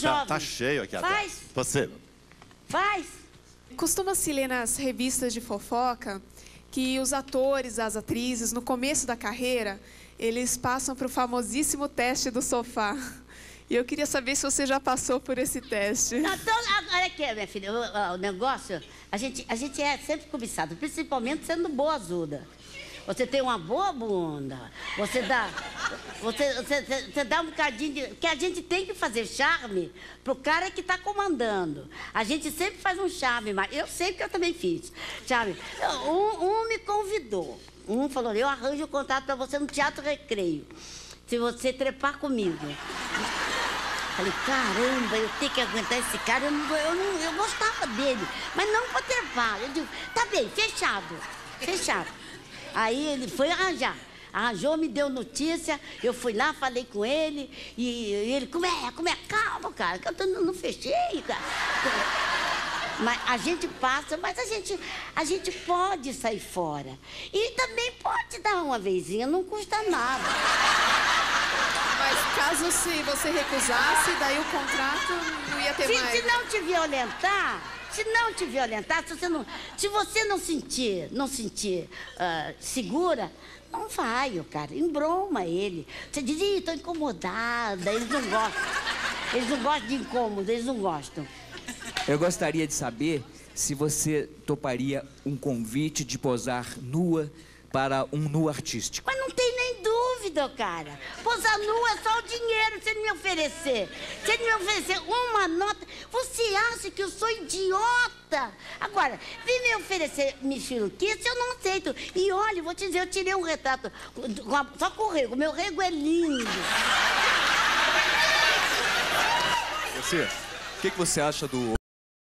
jovem. tá cheio aqui atrás. Faz, Você. faz. Costuma-se ler nas revistas de fofoca que os atores, as atrizes, no começo da carreira, eles passam para o famosíssimo teste do sofá. E eu queria saber se você já passou por esse teste. Não, Então, olha aqui, minha filha, o, o negócio, a gente, a gente é sempre cobiçado, principalmente sendo boazuda. Você tem uma boa bunda, você dá, você, você, você- dá um bocadinho de... que a gente tem que fazer charme pro cara que está comandando. A gente sempre faz um charme, mas eu sei que eu também fiz. Charme. Um, um me convidou, um falou, eu arranjo o contato para você no Teatro Recreio, se você trepar comigo. Falei, caramba, eu tenho que aguentar esse cara. Eu, não, eu, não, eu gostava dele, mas não pra trepar. Eu digo, tá bem, fechado, fechado. Aí ele foi arranjar. Arranjou, me deu notícia, eu fui lá, falei com ele, e ele, como é, como é, calma, cara, que eu tô- não, não fechei, cara. Mas a gente passa, mas a gente, a gente pode sair fora. E também pode dar uma vezinha, não custa nada. Mas caso se você recusasse, daí o contrato não ia ter Se, mais. se não te violentar, se não te violentar, se você não, se você não sentir, não sentir ah, segura, não vai, o cara, embroma ele. Você diz, ih, tô incomodada, eles não gostam. Eles não gostam de incômodo, eles não gostam. Eu gostaria de saber se você toparia um convite de posar nua para um nu artístico. Mas não tem nem dúvida, cara. Posar nua é só o dinheiro, se ele me oferecer. Ele me oferecer uma nota, você acha que eu sou idiota? Agora, vem me oferecer mexeriquice, eu não aceito. E olha, vou te dizer, eu tirei um retrato só com o rego. Meu rego é lindo. Você, o que, que você acha do